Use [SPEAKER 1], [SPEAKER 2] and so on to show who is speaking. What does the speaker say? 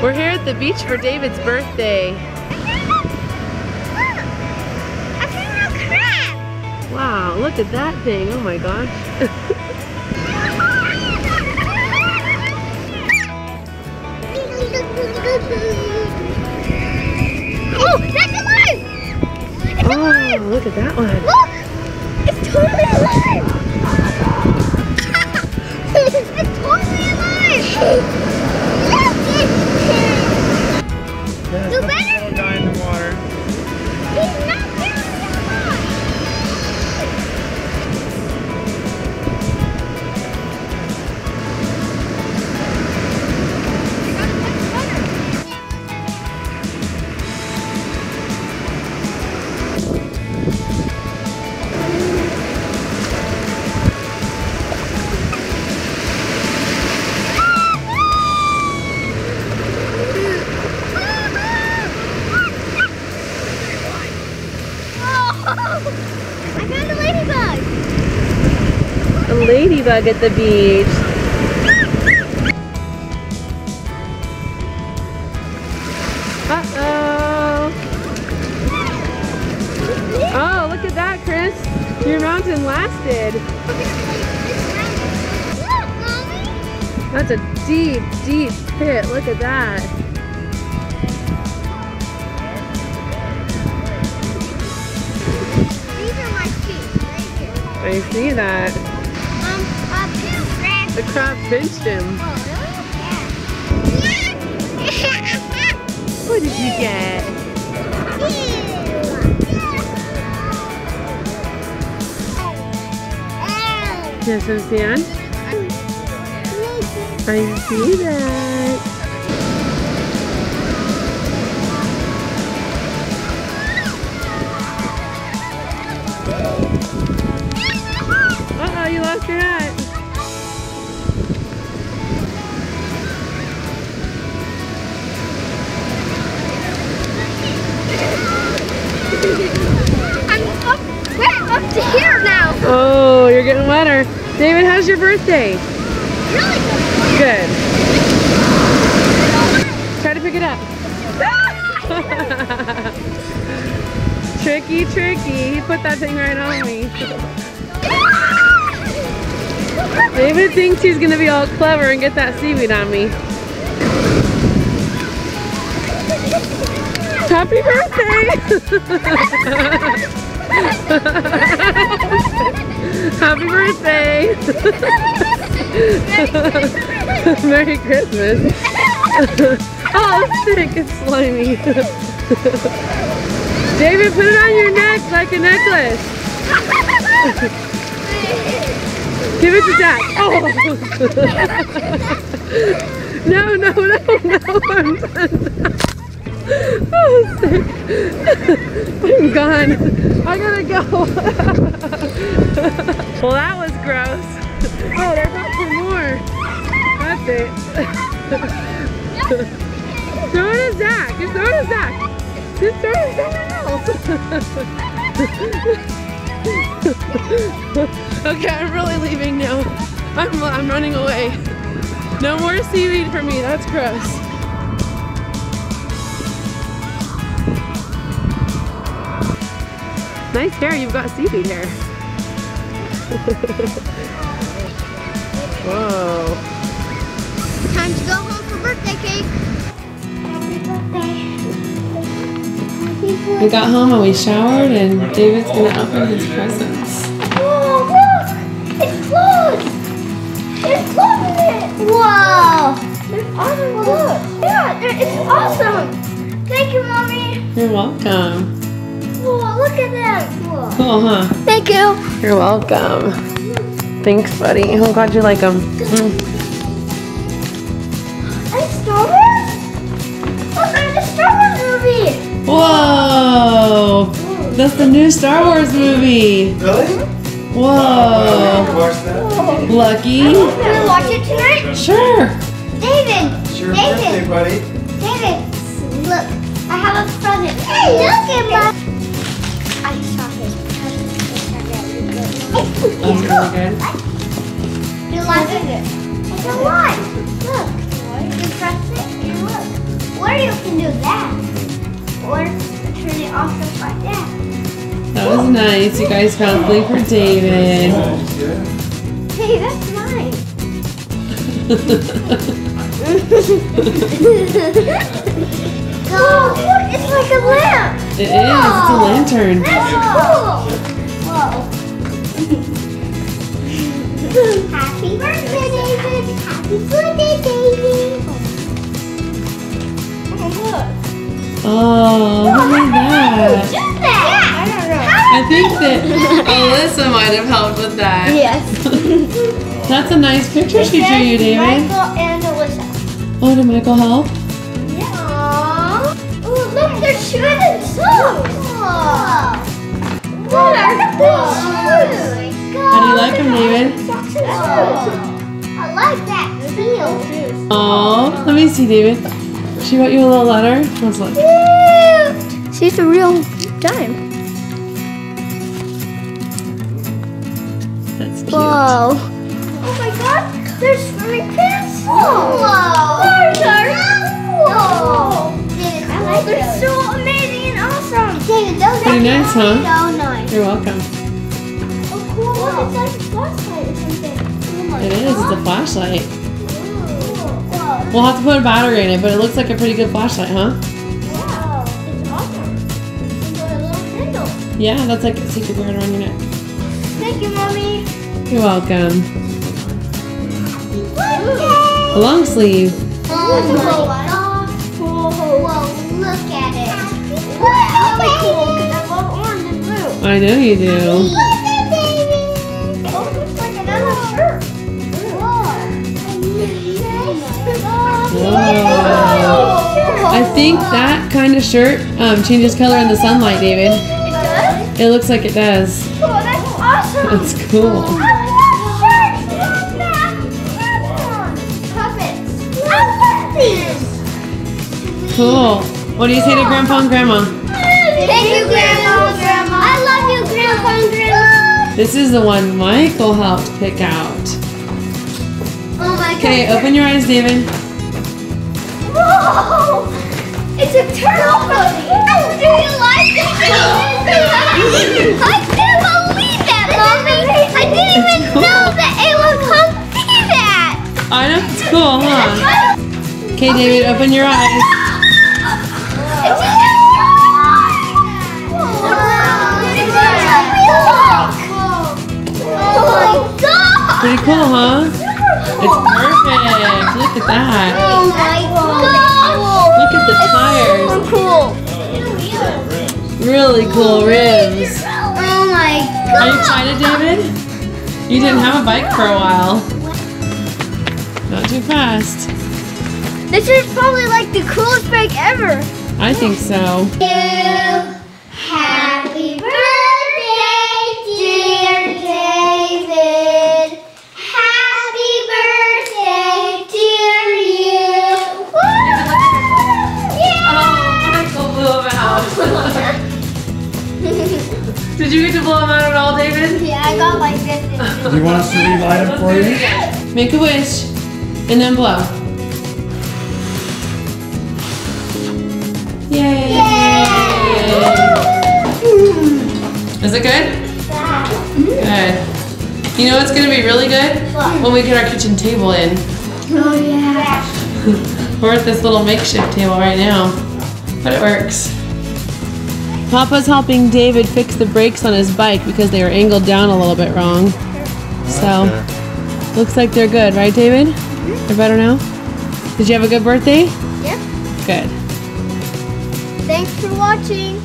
[SPEAKER 1] We're here at the beach for David's birthday. Wow, look at that thing. Oh my gosh.
[SPEAKER 2] oh, that's alive! It's
[SPEAKER 1] oh,
[SPEAKER 2] alive!
[SPEAKER 1] look at that one.
[SPEAKER 2] Look! It's totally alive! it's totally alive! Ladybug
[SPEAKER 1] at the beach. Uh-oh. Oh, look at that, Chris. Your mountain lasted.
[SPEAKER 2] Look,
[SPEAKER 1] That's a deep, deep pit. Look at that.
[SPEAKER 2] These are my feet right here.
[SPEAKER 1] I see that. The crab pinched him. What did you get? Yes, sand? I see that.
[SPEAKER 2] I'm up, we're up to here now.
[SPEAKER 1] Oh, you're getting wetter. David, how's your birthday?
[SPEAKER 2] Really good.
[SPEAKER 1] Good. Try to pick it up. tricky, tricky. He put that thing right on me. David thinks he's gonna be all clever and get that seaweed on me. Happy birthday! Happy birthday! Merry Christmas! oh, sick! It's slimy. David, put it on your neck like a necklace. Give it to Dad. Oh! no, no, no, no! I'm gone. I gotta go. well, that was gross. Oh, there's lots for more. That's it. throw it at Zac. Just throw it at Zac. Just throw it at someone else. okay, I'm really leaving now. I'm, I'm running away. No more seaweed for me. That's gross. Nice hair, you've got seaweed hair. Whoa.
[SPEAKER 2] Time to go home for birthday cake. Happy birthday.
[SPEAKER 1] We got home and we showered and David's gonna open his presents.
[SPEAKER 2] Whoa, look! It's closed! It's closed in it! Whoa! There's awesome Look! Yeah, it's awesome! Thank you, Mommy!
[SPEAKER 1] You're welcome.
[SPEAKER 2] Whoa, look at them! Whoa.
[SPEAKER 1] Cool, huh?
[SPEAKER 2] Thank you!
[SPEAKER 1] You're welcome. Thanks, buddy. I'm glad you like them. Mm.
[SPEAKER 2] And Star Wars? Look, there's a Star Wars movie!
[SPEAKER 1] Whoa! That's the new Star Wars movie.
[SPEAKER 3] Really?
[SPEAKER 1] Whoa!
[SPEAKER 3] watch?
[SPEAKER 1] Lucky.
[SPEAKER 2] Can we watch it tonight?
[SPEAKER 1] Sure.
[SPEAKER 2] David!
[SPEAKER 3] It's your
[SPEAKER 2] David!
[SPEAKER 3] birthday, buddy.
[SPEAKER 2] David! Look, I have a present. Hey, look at my...
[SPEAKER 1] really good.
[SPEAKER 2] You like it? It's a lot. Look. You press it and look. you can do that. Or turn it off just like that.
[SPEAKER 1] That was nice. You guys found something for David.
[SPEAKER 2] Hey, that's mine. oh, look, it's like a lamp.
[SPEAKER 1] It is. It's a lantern.
[SPEAKER 2] That's cool. Whoa. Happy birthday, David. Happy birthday, David. Oh,
[SPEAKER 1] Oh, look at that.
[SPEAKER 2] that. I don't know.
[SPEAKER 1] I think that Alyssa might have helped with that.
[SPEAKER 2] Yes.
[SPEAKER 1] That's a nice picture she drew you, David.
[SPEAKER 2] Michael and Alyssa.
[SPEAKER 1] Oh, did Michael help?
[SPEAKER 2] Yeah. Oh, look, they're shredded socks. What are these shoes?
[SPEAKER 1] How do you like them, David?
[SPEAKER 2] That feel.
[SPEAKER 1] Oh, let me see, David. She wrote you a little letter. Let's look.
[SPEAKER 2] She's a real dime.
[SPEAKER 1] That's cute.
[SPEAKER 2] Whoa. Oh my god, there's swimming pants. Whoa. Those are cool. I like They're so amazing and awesome. David, those
[SPEAKER 1] Pretty nice, huh?
[SPEAKER 2] So nice.
[SPEAKER 1] You're welcome.
[SPEAKER 2] Oh, cool. It's like a flashlight or something. Oh my
[SPEAKER 1] It is. It's a flashlight.
[SPEAKER 2] Whoa.
[SPEAKER 1] We'll have to put a battery in it, but it looks like a pretty good flashlight, huh?
[SPEAKER 2] Wow. It's awesome. It's got a little handle.
[SPEAKER 1] Yeah, that's like a secret wear around your neck.
[SPEAKER 2] Thank you, Mommy.
[SPEAKER 1] You're welcome. A long sleeve.
[SPEAKER 2] Oh my god. Whoa, look at it. Wow. Really cool because I love orange and blue.
[SPEAKER 1] I know you do. Whoa. I think that kind of shirt um, changes color in the sunlight, David.
[SPEAKER 2] It does?
[SPEAKER 1] It looks like it does.
[SPEAKER 2] Oh, that's awesome.
[SPEAKER 1] That's cool.
[SPEAKER 2] I love shirts. Love. Puppets. I love these.
[SPEAKER 1] Cool. What do you say to Grandpa and Grandma?
[SPEAKER 2] Thank you, Grandma. and Grandma. I love you, Grandpa and Grandma.
[SPEAKER 1] This is the one Michael helped pick out. Okay, open your eyes, David.
[SPEAKER 2] Whoa! It's a turtle. Do you like it? I can't believe that, Mommy. I didn't even
[SPEAKER 1] cool.
[SPEAKER 2] know that it would come be that.
[SPEAKER 1] I know it's cool, huh? Okay, David, open your eyes.
[SPEAKER 2] It's a Oh my god!
[SPEAKER 1] Pretty cool, huh? It's perfect. Look at that.
[SPEAKER 2] Oh my god!
[SPEAKER 1] Look at the tires.
[SPEAKER 2] cool.
[SPEAKER 1] Really cool rims.
[SPEAKER 2] Oh my god!
[SPEAKER 1] Are you excited, David? You didn't have a bike for a while. Not too fast.
[SPEAKER 2] This is probably like the coolest bike ever.
[SPEAKER 1] I think so.
[SPEAKER 2] Happy birthday,
[SPEAKER 1] Did you get to blow him out at all, David?
[SPEAKER 2] yeah, I got like this.
[SPEAKER 4] Do you want us to relight it for you?
[SPEAKER 1] Make a wish and then blow. Yay! Is it good? Yeah. Good. You know what's gonna be really good? When we get our kitchen table in.
[SPEAKER 2] Oh yeah.
[SPEAKER 1] We're at this little makeshift table right now, but it works. Papa's helping David fix the brakes on his bike because they were angled down a little bit wrong. So, looks like they're good, right, David? Mm-hmm. They're better now? Did you have a good birthday?
[SPEAKER 2] Yep.
[SPEAKER 1] Good.
[SPEAKER 2] Thanks for watching.